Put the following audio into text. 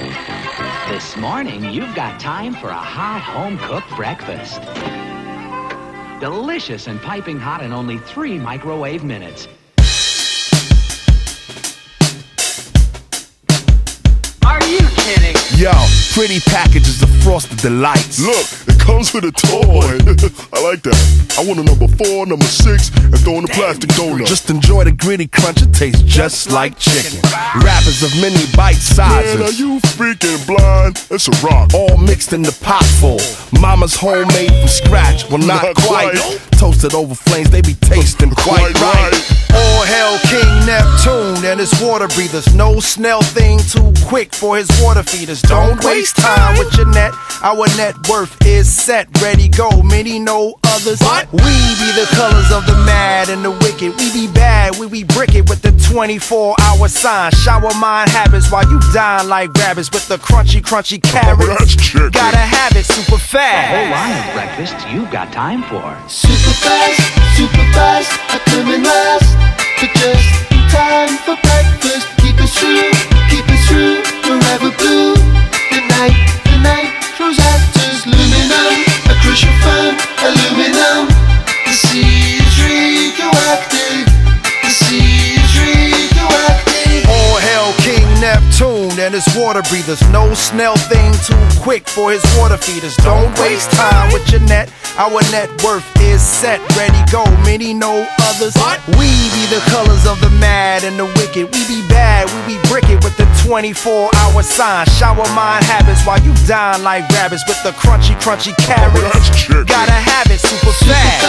This morning, you've got time for a hot home-cooked breakfast. Delicious and piping hot in only three microwave minutes. Are you kidding? Yo, pretty packages of frosted delights. Look, it comes with a toy. I like that. I want a number four, number six, and throw in the plastic donut. Just enjoy the gritty crunch, it tastes just like chicken. Wrappers of many bite sizes. Man, are you freaking blind? It's a rock. All mixed in the pot full. Mama's homemade from scratch. Well, not, Not quite. quite. Toasted over flames, they be tasting quite, Quite right. Neptune his water breathers. No snail thing too quick for his water feeders. Don't waste time with your net. Our net worth is set, ready, go. Many know others. We be the colors of the mad and the wicked. We be bad, we be brick it with the 24 hour sign. Shower mind habits while you dine like rabbits with the crunchy, crunchy oh, carrots. that's chicken. Gotta have it super A fast. whole line of breakfasts you've got time for. Super fast, super fast, I come in last. But just in time for breakfast. And his water breathers. No snail thing too quick for his water feeders. Don't waste time with your net. Our net worth is set, ready, go. Many know others. We be the colors of the mad and the wicked. We be bad, we be brick it with the 24 hour sign. Shower mind habits while you dine like rabbits with the crunchy, crunchy carrots. Gotta have it super fast,